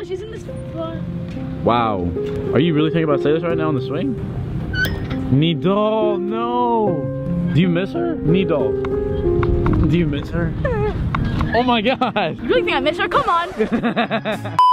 no, she's in the swing. Wow. Are you really thinking about Salish right now on the swing? Nidal, no. Do you miss her? Nidal. Do you miss her? Oh my god. You really think I miss her? Come on.